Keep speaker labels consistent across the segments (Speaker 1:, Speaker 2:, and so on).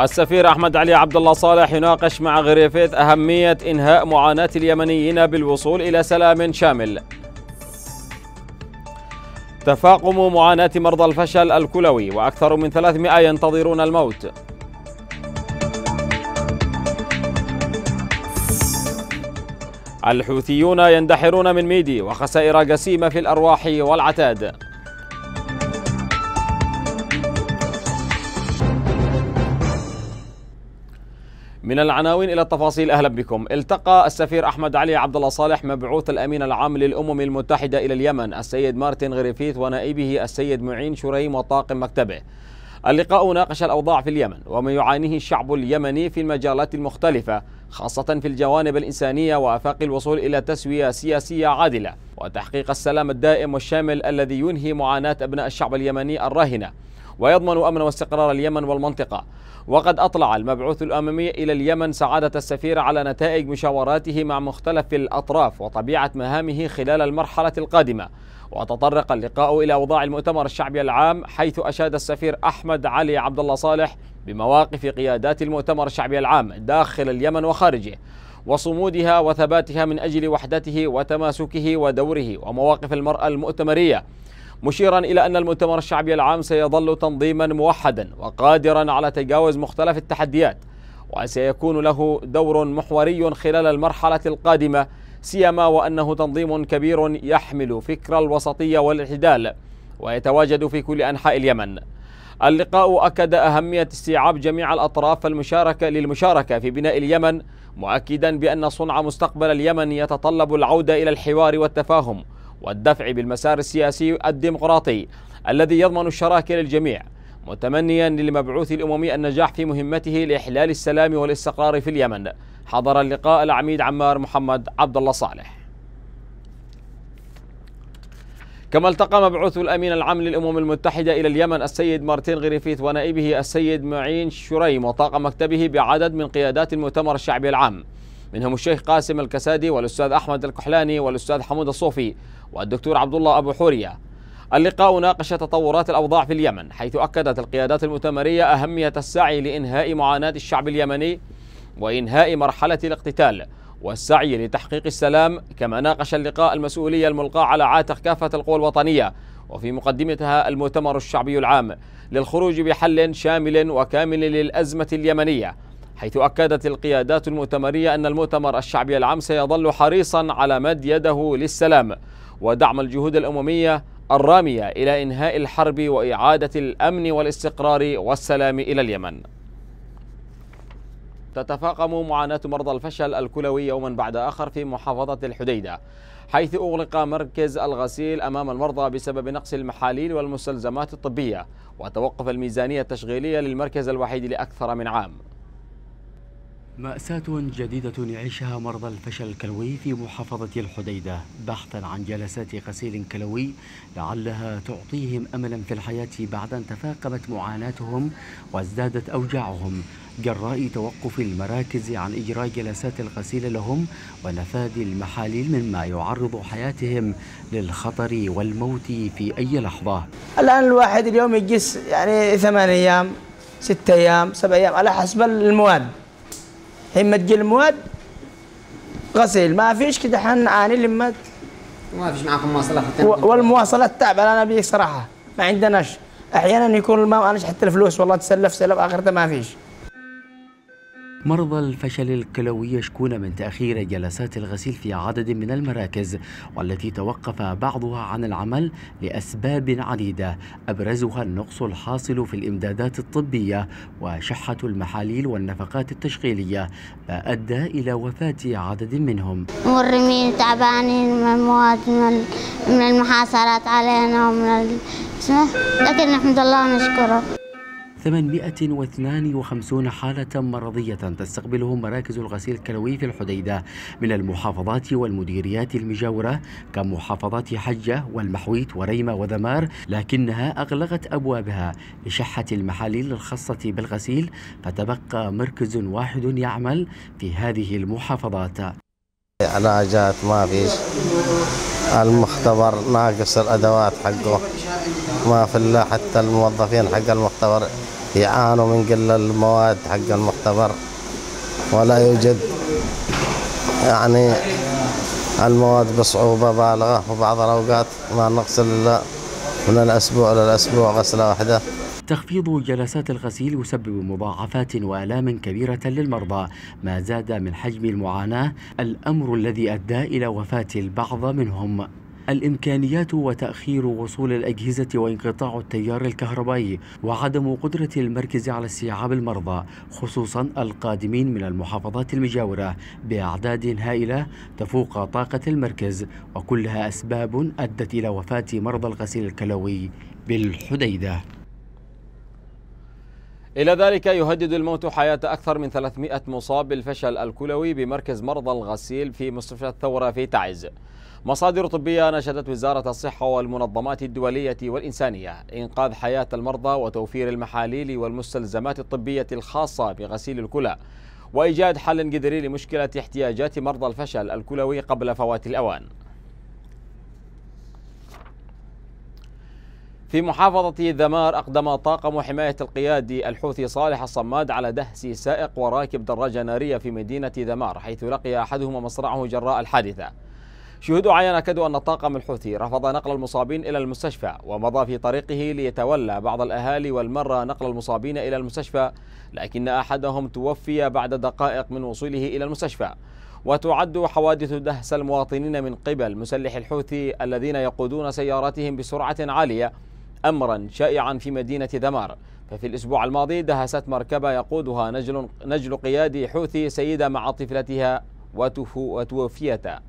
Speaker 1: السفير أحمد علي عبد الله صالح يناقش مع غريفيث أهمية إنهاء معاناة اليمنيين بالوصول إلى سلام شامل. تفاقم معاناة مرضى الفشل الكلوي وأكثر من 300 ينتظرون الموت. الحوثيون يندحرون من ميدي وخسائر جسيمة في الأرواح والعتاد. من العناوين إلى التفاصيل أهلا بكم. التقى السفير أحمد علي عبد الله صالح مبعوث الأمين العام للأمم المتحدة إلى اليمن السيد مارتن غريفيث ونائبه السيد معين شريم وطاقم مكتبه. اللقاء ناقش الأوضاع في اليمن وما يعانيه الشعب اليمني في المجالات المختلفة خاصة في الجوانب الإنسانية وآفاق الوصول إلى تسوية سياسية عادلة وتحقيق السلام الدائم والشامل الذي ينهي معاناة أبناء الشعب اليمني الراهنة ويضمن أمن واستقرار اليمن والمنطقة. وقد أطلع المبعوث الأممي إلى اليمن سعادة السفير على نتائج مشاوراته مع مختلف الأطراف وطبيعة مهامه خلال المرحلة القادمة وتطرق اللقاء إلى أوضاع المؤتمر الشعبي العام حيث أشاد السفير أحمد علي عبد الله صالح بمواقف قيادات المؤتمر الشعبي العام داخل اليمن وخارجه وصمودها وثباتها من أجل وحدته وتماسكه ودوره ومواقف المرأة المؤتمرية مشيرا إلى أن المؤتمر الشعبي العام سيظل تنظيما موحدا وقادرا على تجاوز مختلف التحديات وسيكون له دور محوري خلال المرحلة القادمة سيما وأنه تنظيم كبير يحمل فكر الوسطية والاعتدال ويتواجد في كل أنحاء اليمن. اللقاء أكد أهمية استيعاب جميع الأطراف المشاركة للمشاركة في بناء اليمن مؤكدا بأن صنع مستقبل اليمن يتطلب العودة إلى الحوار والتفاهم والدفع بالمسار السياسي الديمقراطي الذي يضمن الشراكة للجميع متمنيا للمبعوث الأممي النجاح في مهمته لإحلال السلام والاستقرار في اليمن. حضر اللقاء العميد عمار محمد عبد الله صالح. كما التقى مبعوث الأمين العام للأمم المتحدة إلى اليمن السيد مارتين غريفيث ونائبه السيد معين شريم وطاقم مكتبه بعدد من قيادات المؤتمر الشعبي العام. منهم الشيخ قاسم الكسادي والأستاذ أحمد الكحلاني والأستاذ حمود الصوفي. والدكتور عبد الله أبو حورية. اللقاء ناقش تطورات الأوضاع في اليمن حيث أكدت القيادات المؤتمرية أهمية السعي لإنهاء معاناة الشعب اليمني وإنهاء مرحلة الاقتتال والسعي لتحقيق السلام كما ناقش اللقاء المسؤولية الملقاة على عاتق كافة القوى الوطنية وفي مقدمتها المؤتمر الشعبي العام للخروج بحل شامل وكامل للأزمة اليمنية حيث أكدت القيادات المؤتمرية أن المؤتمر الشعبي العام سيظل حريصا على مد يده للسلام ودعم الجهود الأممية الرامية إلى إنهاء الحرب وإعادة الأمن والاستقرار والسلام إلى اليمن. تتفاقم معاناة مرضى الفشل الكلوي يوما بعد آخر في محافظة الحديدة حيث أغلق مركز الغسيل أمام المرضى بسبب نقص المحاليل والمستلزمات الطبية وتوقف الميزانية التشغيلية للمركز الوحيد لأكثر من عام.
Speaker 2: مأساة جديدة يعيشها مرضى الفشل الكلوي في محافظة الحديدة بحثا عن جلسات غسيل كلوي لعلها تعطيهم أملا في الحياة بعد أن تفاقمت معاناتهم وازدادت أوجاعهم. جراء توقف المراكز عن إجراء جلسات الغسيل لهم ونفاذ المحاليل مما يعرض حياتهم للخطر والموت في أي لحظة.
Speaker 3: الآن الواحد اليوم يجلس يعني ثمان أيام ستة أيام سبع أيام على حسب المواد. تجي المواد غسيل. ما فيش كده حنعاني لما
Speaker 4: ما فيش معكم مواصلات.
Speaker 3: والمواصلات تعب. أنا بيك صراحة ما عندناش. أحيانا يكون الماء أنا حتى الفلوس والله تسلف سلف آخرته ما فيش.
Speaker 2: مرضى الفشل الكلوي يشكون من تأخير جلسات الغسيل في عدد من المراكز والتي توقف بعضها عن العمل لأسباب عديدة. أبرزها النقص الحاصل في الإمدادات الطبية وشحة المحاليل والنفقات التشغيلية ما أدى إلى وفاة عدد منهم.
Speaker 5: مرمين تعبانين من المواد من المحاصرات علينا ومن لكن الحمد لله نشكره.
Speaker 2: 852 حالة مرضية تستقبلهم مراكز الغسيل الكلوي في الحديدة من المحافظات والمديريات المجاورة كمحافظات حجة والمحويت وريمة وذمار لكنها أغلقت أبوابها لشحة المحاليل الخاصة بالغسيل فتبقى مركز واحد يعمل في هذه المحافظات.
Speaker 6: علاجات ما فيش المختبر ناقص الأدوات حقه ما في إلا حتى الموظفين حق المختبر يعانوا من قلة المواد حق المختبر ولا يوجد يعني المواد بصعوبة بالغة. وبعض الأوقات ما نغسل إلا من الأسبوع للأسبوع غسلة واحدة.
Speaker 2: تخفيض جلسات الغسيل يسبب مضاعفات وآلام كبيرة للمرضى. ما زاد من حجم المعاناة الأمر الذي أدى إلى وفاة البعض منهم. الإمكانيات وتأخير وصول الأجهزة وانقطاع التيار الكهربائي وعدم قدرة المركز على استيعاب المرضى خصوصا القادمين من المحافظات المجاورة بأعداد هائلة تفوق طاقة المركز وكلها أسباب أدت إلى وفاة مرضى الغسيل الكلوي بالحديدة.
Speaker 1: إلى ذلك يهدد الموت حياة أكثر من 300 مصاب بالفشل الكلوي بمركز مرضى الغسيل في مستشفى الثورة في تعز. مصادر طبية نشدت وزارة الصحة والمنظمات الدولية والإنسانية إنقاذ حياة المرضى وتوفير المحاليل والمستلزمات الطبية الخاصة بغسيل الكلى وإيجاد حل جذري لمشكلة احتياجات مرضى الفشل الكلوي قبل فوات الأوان. في محافظة ذمار أقدم طاقم حماية القيادي الحوثي صالح الصماد على دهس سائق وراكب دراجة نارية في مدينة ذمار حيث لقي أحدهما مصرعه جراء الحادثة. شهود عين أكدوا أن الطاقم الحوثي رفض نقل المصابين إلى المستشفى ومضى في طريقه ليتولى بعض الأهالي والمرة نقل المصابين إلى المستشفى لكن أحدهم توفي بعد دقائق من وصوله إلى المستشفى. وتعد حوادث دهس المواطنين من قبل مسلح الحوثي الذين يقودون سياراتهم بسرعة عالية أمرا شائعا في مدينة ذمار ففي الأسبوع الماضي دهست مركبة يقودها نجل, نجل قيادي حوثي سيدة مع طفلتها وتوفيتا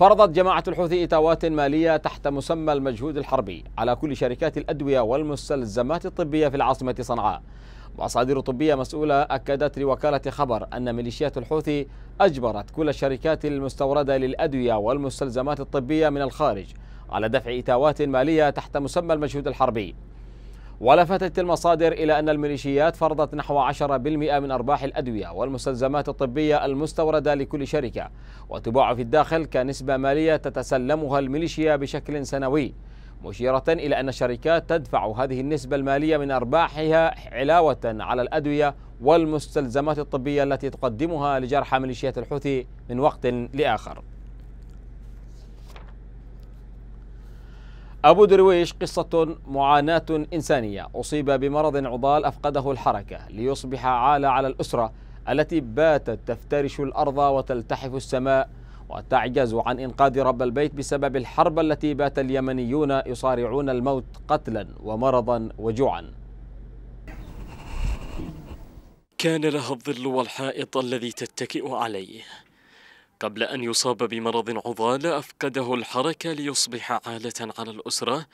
Speaker 1: فرضت جماعة الحوثي إتاوات مالية تحت مسمى المجهود الحربي على كل شركات الأدوية والمستلزمات الطبية في العاصمة صنعاء. مصادر طبية مسؤولة أكدت لوكالة خبر أن ميليشيات الحوثي أجبرت كل الشركات المستوردة للأدوية والمستلزمات الطبية من الخارج على دفع إتاوات مالية تحت مسمى المجهود الحربي. ولفتت المصادر إلى أن الميليشيات فرضت نحو 10% من أرباح الأدوية والمستلزمات الطبية المستوردة لكل شركة. وتباع في الداخل كنسبة مالية تتسلمها الميليشيا بشكل سنوي مشيرة إلى أن الشركات تدفع هذه النسبة المالية من أرباحها علاوة على الأدوية والمستلزمات الطبية التي تقدمها لجرحى ميليشيات الحوثي من وقت لآخر. أبو درويش قصة معاناة إنسانية. أصيب بمرض عضال أفقده الحركة ليصبح عالة على الأسرة التي باتت تفترش الأرض وتلتحف السماء وتعجز عن إنقاذ رب البيت بسبب الحرب التي بات اليمنيون يصارعون الموت قتلا ومرضا وجوعا.
Speaker 7: كان لها الظل والحائط الذي تتكئ عليه. قبل أن يصاب بمرض عضال أفقده الحركة ليصبح عالة على الأسرة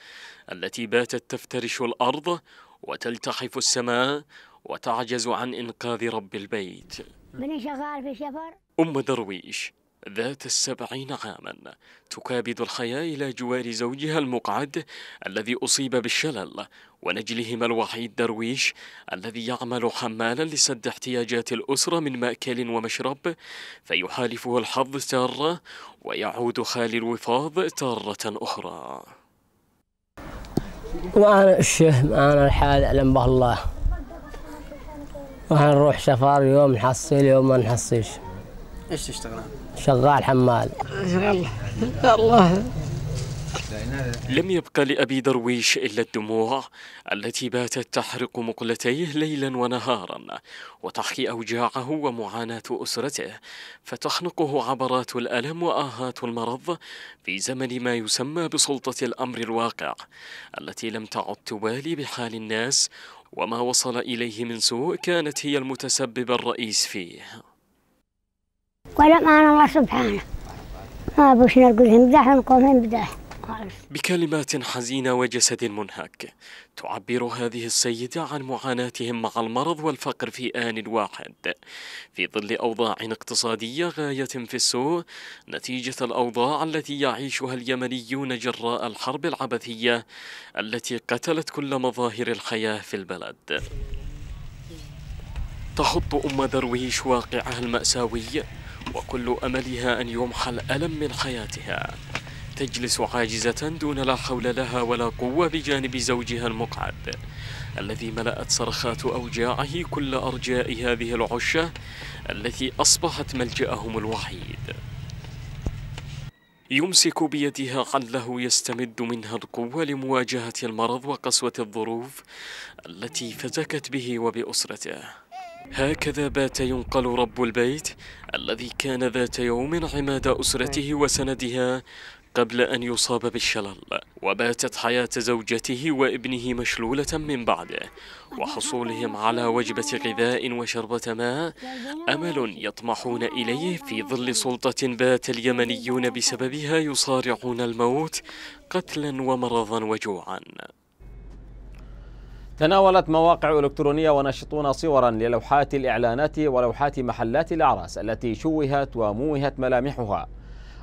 Speaker 7: التي باتت تفترش الأرض وتلتحف السماء وتعجز عن إنقاذ رب البيت.
Speaker 8: بني شغال في سفر
Speaker 7: أم درويش. ذات السبعين عاما. تكابد الحياة إلى جوار زوجها المقعد الذي أصيب بالشلل ونجلهما الوحيد درويش الذي يعمل حمالا لسد احتياجات الأسرة من مأكل ومشرب فيحالفه الحظ تارة ويعود خالي الوفاض تارة أخرى.
Speaker 9: معنا الشه معنا الحال أعلم به الله وهنروح سفر يوم نحصل يوم ما نحصلش.
Speaker 4: إيش تشتغل؟
Speaker 9: شغال حمال.
Speaker 4: الله.
Speaker 7: لم يبق لأبي درويش إلا الدموع التي باتت تحرق مقلتيه ليلا ونهارا وتحكي أوجاعه ومعاناة أسرته فتخنقه عبرات الألم وآهات المرض في زمن ما يسمى بسلطة الأمر الواقع التي لم تعد تبالي بحال الناس وما وصل إليه من سوء كانت هي المتسبب الرئيس فيه.
Speaker 8: معنا الله سبحانه. ما بوش نرقدهم بداح نقومهم بداح
Speaker 7: بكلمات حزينة وجسد منهك. تعبر هذه السيدة عن معاناتهم مع المرض والفقر في آن واحد. في ظل أوضاع اقتصادية غاية في السوء نتيجة الأوضاع التي يعيشها اليمنيون جراء الحرب العبثية التي قتلت كل مظاهر الحياة في البلد. تخط أم درويش واقعها المأساوي وكل أملها أن يمحى الألم من حياتها. تجلس عاجزة دون لا حول لها ولا قوة بجانب زوجها المقعد الذي ملأت صرخات أوجاعه كل أرجاء هذه العشة التي أصبحت ملجأهم الوحيد. يمسك بيدها عله يستمد منها القوة لمواجهة المرض وقسوة الظروف التي فتكت به وبأسرته. هكذا بات ينقل رب البيت الذي كان ذات يوم عماد أسرته وسندها قبل أن يصاب بالشلل وباتت حياة زوجته وابنه مشلولة من بعده وحصولهم على وجبة غذاء وشربة ماء أمل يطمحون إليه في ظل سلطة بات اليمنيون بسببها يصارعون الموت قتلا ومرضا وجوعا.
Speaker 1: تناولت مواقع إلكترونية وناشطون صورا للوحات الإعلانات ولوحات محلات الأعراس التي شوهت وموهت ملامحها.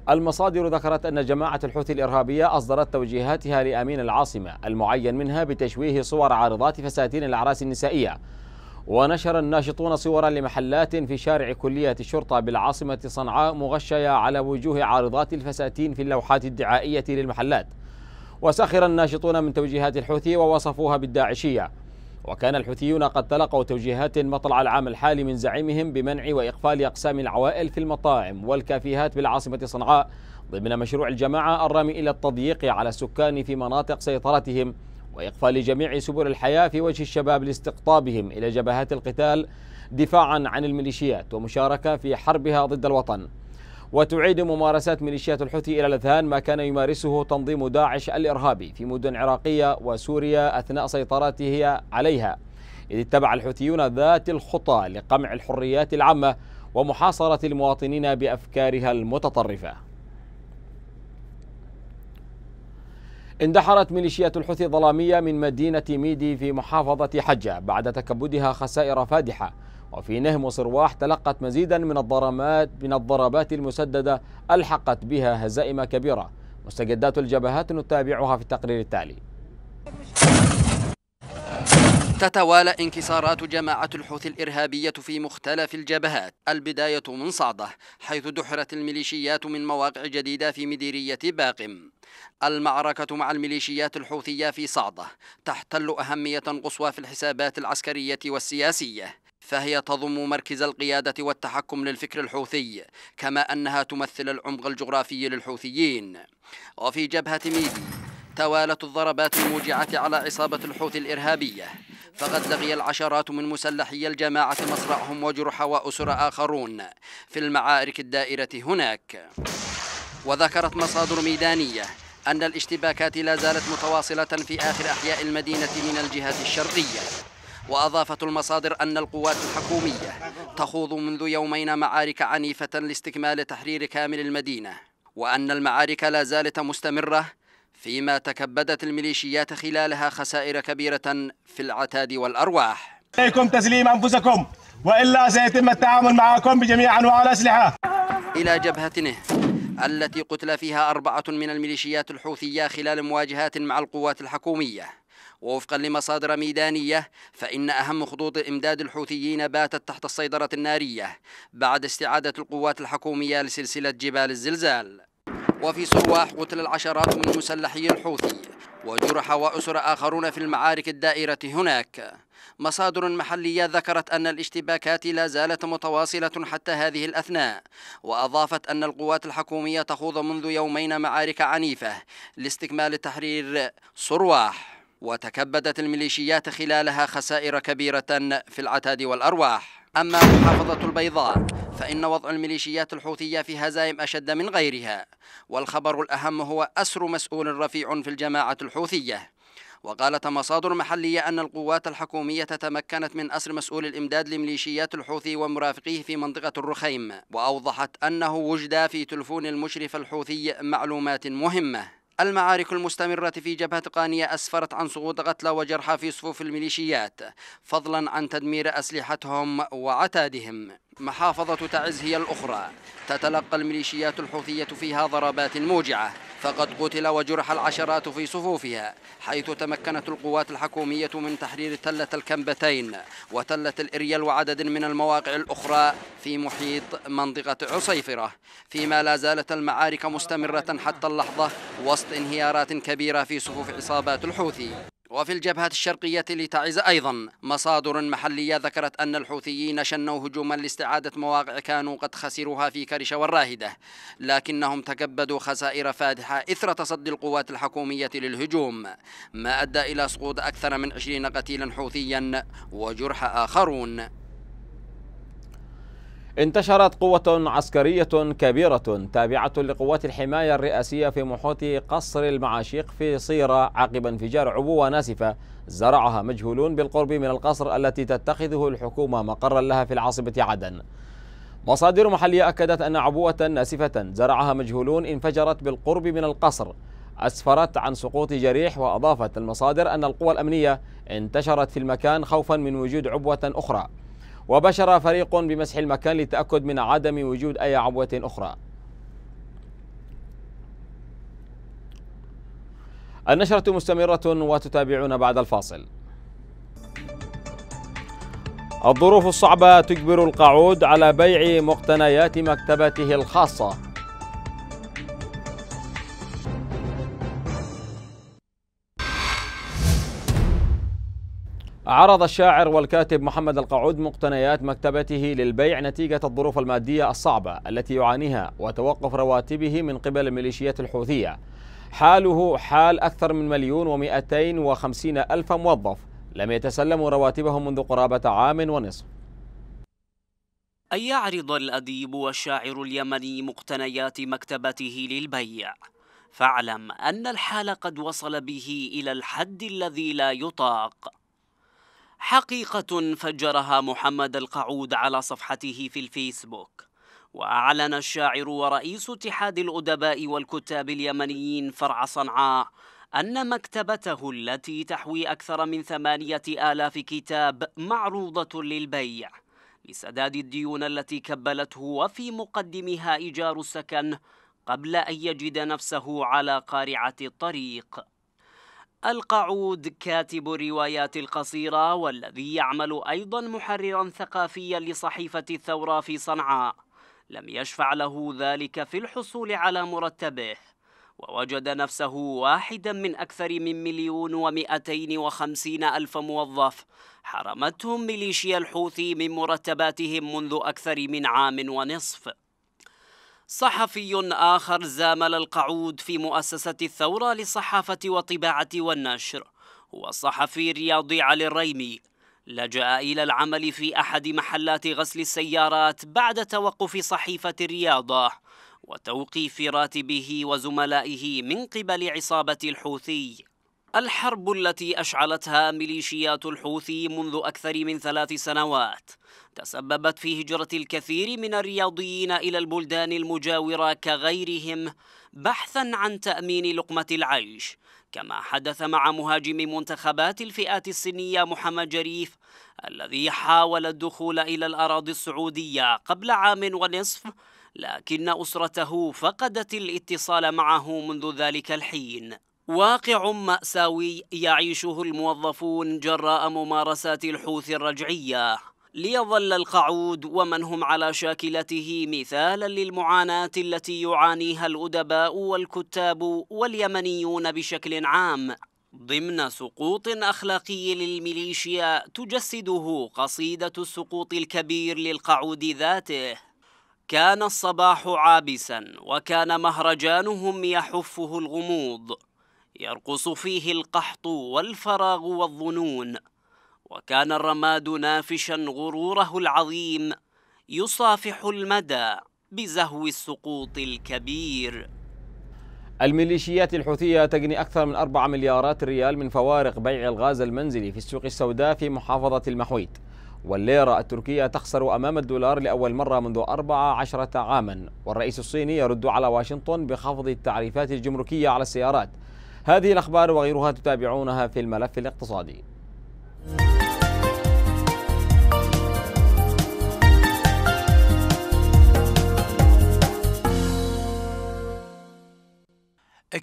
Speaker 1: المصادر ذكرت أن جماعة الحوثي الإرهابية أصدرت توجيهاتها لأمين العاصمة المعين منها بتشويه صور عارضات فساتين الأعراس النسائية. ونشر الناشطون صورا لمحلات في شارع كلية الشرطة بالعاصمة صنعاء مغشية على وجوه عارضات الفساتين في اللوحات الدعائية للمحلات. وسخر الناشطون من توجيهات الحوثي ووصفوها بالداعشية. وكان الحوثيون قد تلقوا توجيهات مطلع العام الحالي من زعيمهم بمنع وإقفال أقسام العوائل في المطاعم والكافيهات بالعاصمة صنعاء ضمن مشروع الجماعة الرامي إلى التضييق على السكان في مناطق سيطرتهم وإقفال جميع سبل الحياة في وجه الشباب لاستقطابهم إلى جبهات القتال دفاعا عن الميليشيات ومشاركة في حربها ضد الوطن. وتعيد ممارسات ميليشيات الحوثي إلى الأذهان ما كان يمارسه تنظيم داعش الإرهابي في مدن عراقية وسوريا أثناء سيطرته عليها. إذ اتبع الحوثيون ذات الخطى لقمع الحريات العامة ومحاصرة المواطنين بأفكارها المتطرفة. اندحرت ميليشيات الحوثي الظلامية من مدينة ميدي في محافظة حجة بعد تكبدها خسائر فادحة. وفي نهم وصرواح تلقت مزيدا من الضربات من الضربات المسددة ألحقت بها هزائم كبيرة. مستجدات الجبهات نتابعها في التقرير التالي.
Speaker 10: تتوالى انكسارات جماعة الحوثي الإرهابية في مختلف الجبهات. البداية من صعدة حيث دحرت الميليشيات من مواقع جديدة في مديرية باقم. المعركة مع الميليشيات الحوثية في صعدة تحتل أهمية قصوى في الحسابات العسكرية والسياسية. فهي تضم مركز القيادة والتحكم للفكر الحوثي كما أنها تمثل العمق الجغرافي للحوثيين. وفي جبهة ميدي توالت الضربات الموجعة على عصابة الحوثي الإرهابية. فقد لغي العشرات من مسلحي الجماعة مصرعهم وجرح وأسر آخرون في المعارك الدائرة هناك. وذكرت مصادر ميدانية أن الاشتباكات لا زالت متواصلة في آخر أحياء المدينة من الجهة الشرقية. وأضافت المصادر أن القوات الحكومية تخوض منذ يومين معارك عنيفة لاستكمال تحرير كامل المدينة وأن المعارك لا زالت مستمرة فيما تكبدت الميليشيات خلالها خسائر كبيرة في العتاد والأرواح.
Speaker 11: عليكم تسليم أنفسكم وإلا سيتم التعامل معكم بجميع أنواع الأسلحة.
Speaker 10: إلى جبهة نه التي قتل فيها أربعة من الميليشيات الحوثية خلال مواجهات مع القوات الحكومية. ووفقا لمصادر ميدانية فإن أهم خطوط إمداد الحوثيين باتت تحت السيطرة النارية بعد استعادة القوات الحكومية لسلسلة جبال الزلزال. وفي سرواح قتل العشرات من مسلحي الحوثي وجرح وأسر آخرون في المعارك الدائرة هناك. مصادر محلية ذكرت أن الاشتباكات لا زالت متواصلة حتى هذه الأثناء وأضافت أن القوات الحكومية تخوض منذ يومين معارك عنيفة لاستكمال تحرير صرواح وتكبدت الميليشيات خلالها خسائر كبيرة في العتاد والأرواح. أما محافظة البيضاء فإن وضع الميليشيات الحوثية في هزائم أشد من غيرها. والخبر الأهم هو أسر مسؤول رفيع في الجماعة الحوثية. وقالت مصادر محلية أن القوات الحكومية تمكنت من أسر مسؤول الإمداد لميليشيات الحوثي ومرافقيه في منطقة الرخيم. وأوضحت أنه وجد في تلفون المشرف الحوثي معلومات مهمة. المعارك المستمرة في جبهة قانية أسفرت عن سقوط قتلى وجرحى في صفوف الميليشيات فضلا عن تدمير أسلحتهم وعتادهم. محافظة تعز هي الأخرى. تتلقى الميليشيات الحوثية فيها ضربات موجعة فقد قتل وجرح العشرات في صفوفها حيث تمكنت القوات الحكومية من تحرير تلة الكنبتين وتلة الإريال وعدد من المواقع الأخرى في محيط منطقة عصيفرة. فيما لا زالت المعارك مستمرة حتى اللحظة وسط انهيارات كبيرة في صفوف عصابات الحوثي. وفي الجبهة الشرقية لتعز أيضا مصادر محلية ذكرت أن الحوثيين شنوا هجوما لاستعادة مواقع كانوا قد خسروها في كرش والراهدة لكنهم تكبدوا خسائر فادحة إثر تصدي القوات الحكومية للهجوم. ما أدى إلى سقوط أكثر من عشرين قتيلا حوثيا وجرح آخرون.
Speaker 1: انتشرت قوة عسكرية كبيرة تابعة لقوات الحماية الرئاسية في محيط قصر المعاشيق في صيرة عقب انفجار عبوة ناسفة زرعها مجهولون بالقرب من القصر التي تتخذه الحكومة مقرا لها في العاصمة عدن. مصادر محلية أكدت أن عبوة ناسفة زرعها مجهولون انفجرت بالقرب من القصر. أسفرت عن سقوط جريح وأضافت المصادر أن القوى الأمنية انتشرت في المكان خوفا من وجود عبوة أخرى. وبشر فريق بمسح المكان للتأكد من عدم وجود أي عبوة أخرى. النشرة مستمرة وتتابعون بعد الفاصل. الظروف الصعبة تجبر القعود على بيع مقتنيات مكتبته الخاصة. عرض الشاعر والكاتب محمد القعود مقتنيات مكتبته للبيع نتيجة الظروف المادية الصعبة التي يعانيها وتوقف رواتبه من قبل الميليشيات الحوثية. حاله حال أكثر من مليون ومئتين وخمسين ألف موظف لم يتسلموا رواتبهم منذ قرابة عام ونصف.
Speaker 12: أن يعرض الأديب والشاعر اليمني مقتنيات مكتبته للبيع. فاعلم أن الحال قد وصل به إلى الحد الذي لا يطاق. حقيقة فجرها محمد القعود على صفحته في الفيسبوك. وأعلن الشاعر ورئيس اتحاد الأدباء والكتاب اليمنيين فرع صنعاء أن مكتبته التي تحوي أكثر من ثمانية آلاف كتاب معروضة للبيع لسداد الديون التي كبلته وفي مقدمها إيجار السكن قبل أن يجد نفسه على قارعة الطريق. القعود كاتب الروايات القصيرة والذي يعمل أيضا محررا ثقافيا لصحيفة الثورة في صنعاء. لم يشفع له ذلك في الحصول على مرتبه. ووجد نفسه واحدا من أكثر من مليون ومئتين وخمسين ألف موظف حرمتهم ميليشيا الحوثي من مرتباتهم منذ أكثر من عام ونصف. صحفي آخر زامل القعود في مؤسسة الثورة للصحافة والطباعة والنشر. هو الصحفي الرياضي علي الريمي. لجأ إلى العمل في أحد محلات غسل السيارات بعد توقف صحيفة الرياضة وتوقيف راتبه وزملائه من قبل عصابة الحوثي. الحرب التي أشعلتها ميليشيات الحوثي منذ أكثر من ثلاث سنوات. تسببت في هجرة الكثير من الرياضيين إلى البلدان المجاورة كغيرهم بحثا عن تأمين لقمة العيش. كما حدث مع مهاجم منتخبات الفئات السنية محمد جريف الذي حاول الدخول إلى الأراضي السعودية قبل عام ونصف لكن أسرته فقدت الاتصال معه منذ ذلك الحين. واقع مأساوي يعيشه الموظفون جراء ممارسات الحوثي الرجعية. ليظل القعود ومن هم على شاكلته مثالا للمعاناة التي يعانيها الأدباء والكتاب واليمنيون بشكل عام. ضمن سقوط أخلاقي للميليشيا تجسده قصيدة السقوط الكبير للقعود ذاته. كان الصباح عابسا وكان مهرجانهم يحفه الغموض. يرقص فيه القحط والفراغ والظنون. وكان الرماد نافشا غروره العظيم يصافح المدى بزهو السقوط الكبير.
Speaker 1: الميليشيات الحوثية تجني أكثر من 4 مليارات ريال من فوارق بيع الغاز المنزلي في السوق السوداء في محافظة المحويت. والليرة التركية تخسر أمام الدولار لأول مرة منذ 14 عاما. والرئيس الصيني يرد على واشنطن بخفض التعريفات الجمركية على السيارات. هذه الأخبار وغيرها تتابعونها في الملف الاقتصادي.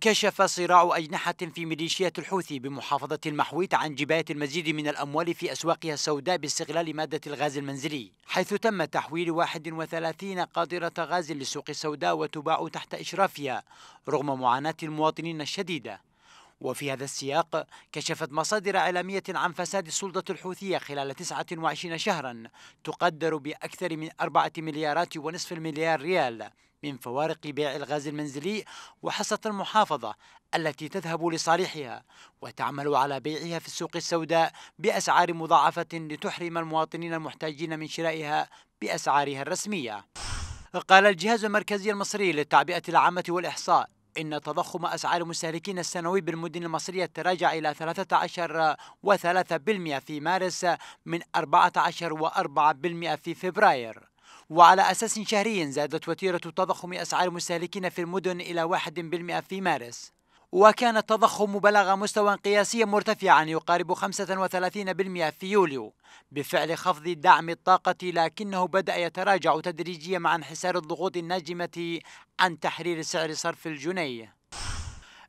Speaker 13: كشف صراع أجنحة في ميليشيات الحوثي بمحافظة المحويت عن جباية المزيد من الأموال في أسواقها السوداء باستغلال مادة الغاز المنزلي حيث تم تحويل 31 قادرة غاز للسوق السوداء وتباع تحت إشرافها رغم معاناة المواطنين الشديدة. وفي هذا السياق كشفت مصادر إعلامية عن فساد السلطة الحوثية خلال 29 شهرا تقدر بأكثر من أربعة مليارات ونصف المليار ريال من فوارق بيع الغاز المنزلي وحصة المحافظة التي تذهب لصالحها وتعمل على بيعها في السوق السوداء بأسعار مضاعفة لتحرم المواطنين المحتاجين من شرائها بأسعارها الرسمية. قال الجهاز المركزي المصري للتعبئة العامة والإحصاء إن تضخم أسعار المستهلكين السنوي بالمدن المصرية تراجع إلى 13 و3% في مارس من 14 و4% في فبراير. وعلى أساس شهري زادت وتيرة تضخم أسعار المستهلكين في المدن إلى 1% في مارس. وكان التضخم بلغ مستوى قياسي مرتفعا يقارب 35% في يوليو. بفعل خفض دعم الطاقة لكنه بدأ يتراجع تدريجيا مع انحسار الضغوط الناجمة عن تحرير سعر صرف الجنيه.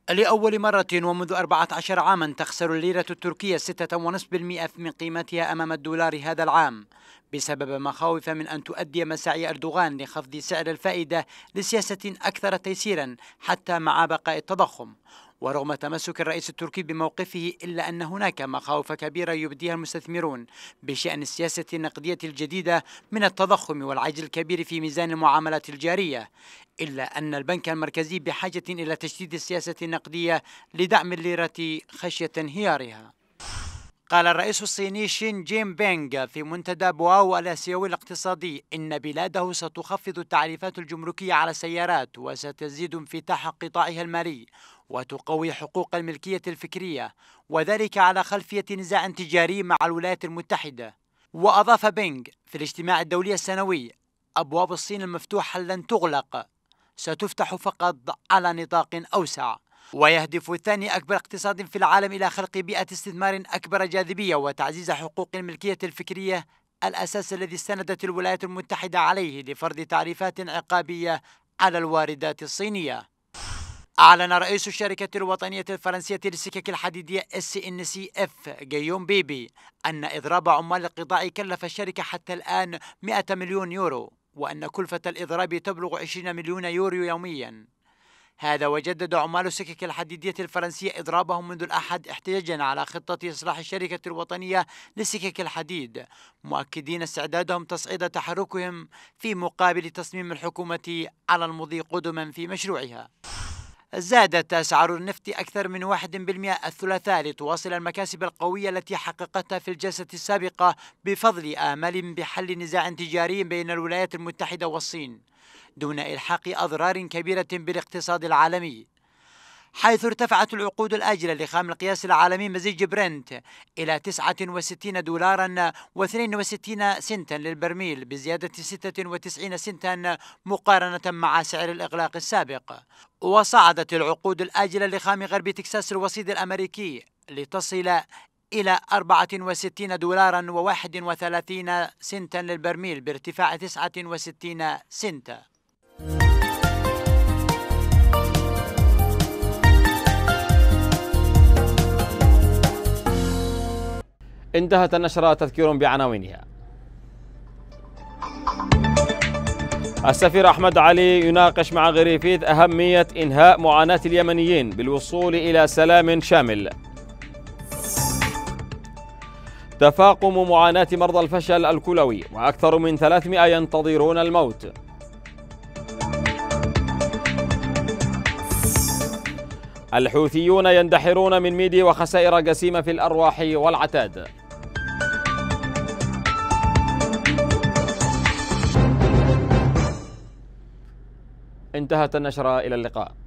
Speaker 13: لأول مرة ومنذ 14 عاما تخسر الليرة التركية 6.5% من قيمتها أمام الدولار هذا العام. بسبب مخاوف من أن تؤدي مساعي أردوغان لخفض سعر الفائدة لسياسة أكثر تيسيرا حتى مع بقاء التضخم. ورغم تمسك الرئيس التركي بموقفه إلا أن هناك مخاوف كبيرة يبديها المستثمرون بشأن السياسة النقدية الجديدة من التضخم والعجز الكبير في ميزان المعاملات الجارية إلا أن البنك المركزي بحاجة إلى تشديد السياسة النقدية لدعم الليرة خشية انهيارها. قال الرئيس الصيني شين جين بينغ في منتدى بواو الآسيوي الاقتصادي إن بلاده ستخفض التعريفات الجمركية على السيارات وستزيد انفتاح قطاعها المالي وتقوي حقوق الملكية الفكرية وذلك على خلفية نزاع تجاري مع الولايات المتحدة. وأضاف بينغ في الاجتماع الدولي السنوي أبواب الصين المفتوحة لن تغلق ستفتح فقط على نطاق أوسع. ويهدف الثاني أكبر اقتصاد في العالم إلى خلق بيئة استثمار أكبر جاذبية وتعزيز حقوق الملكية الفكرية الأساس الذي استندت الولايات المتحدة عليه لفرض تعريفات عقابية على الواردات الصينية. أعلن رئيس الشركة الوطنية الفرنسية للسكك الحديدية اف جيوم بيبي أن إضراب عمال القطاع كلف الشركة حتى الآن 100 مليون يورو وأن كلفة الإضراب تبلغ 20 مليون يورو يومياً. هذا وجدد عمال السكك الحديدية الفرنسية إضرابهم منذ الأحد احتجاجا على خطة إصلاح الشركة الوطنية لسكك الحديد. مؤكدين استعدادهم تصعيد تحركهم في مقابل تصميم الحكومة على المضي قدما في مشروعها. زادت أسعار النفط أكثر من واحد بالمئة الثلاثاء لتواصل المكاسب القوية التي حققتها في الجلسة السابقة بفضل آمال بحل نزاع تجاري بين الولايات المتحدة والصين. دون إلحاق أضرار كبيرة بالاقتصاد العالمي. حيث ارتفعت العقود الآجلة لخام القياس العالمي مزيج برنت إلى 69 دولارا و62 سنتا للبرميل بزيادة 96 سنتا مقارنة مع سعر الإغلاق السابق. وصعدت العقود الآجلة لخام غرب تكساس الوسيط الأمريكي لتصل إلى 64 دولارا و31 سنتا للبرميل بارتفاع 69 سنتا.
Speaker 1: انتهت النشرة تذكير بعناوينها. السفير أحمد علي يناقش مع غريفيث أهمية إنهاء معاناة اليمنيين بالوصول إلى سلام شامل. تفاقم معاناة مرضى الفشل الكلوي وأكثر من 300 ينتظرون الموت. الحوثيون يندحرون من ميدي وخسائر جسيمة في الأرواح والعتاد. انتهت النشرة إلى اللقاء.